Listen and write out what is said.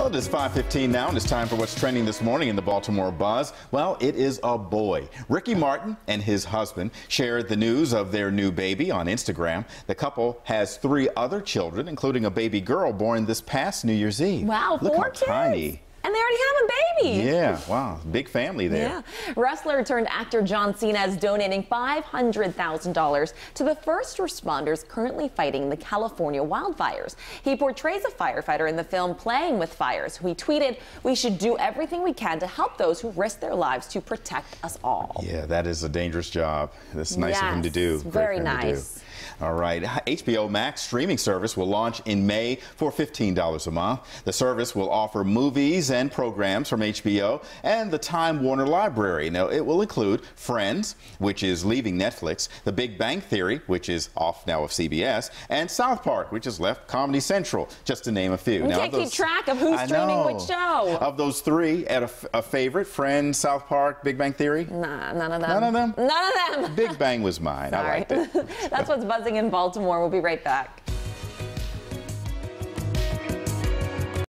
Well, it is 5.15 now, and it's time for what's trending this morning in the Baltimore Buzz. Well, it is a boy. Ricky Martin and his husband shared the news of their new baby on Instagram. The couple has three other children, including a baby girl born this past New Year's Eve. Wow, Look four how kids. tiny. And they already have a baby. Yeah, wow, big family there. Yeah. Wrestler turned actor John Cena is donating $500,000 to the first responders currently fighting the California wildfires. He portrays a firefighter in the film Playing with Fires, who he tweeted, We should do everything we can to help those who risk their lives to protect us all. Yeah, that is a dangerous job. That's nice of him to do. Very nice. All right. HBO Max streaming service will launch in May for $15 a month. The service will offer movies and programs from HBO and the Time Warner Library. Now, it will include Friends, which is leaving Netflix, The Big Bang Theory, which is off now of CBS, and South Park, which has left Comedy Central, just to name a few. We Now, can't of keep track of who's I streaming which show. Of those three, at a, a favorite, Friends, South Park, Big Bang Theory? Nah, none of them. None of them? None of them. Big Bang was mine. I liked it. That's what's buzzing in Baltimore. We'll be right back.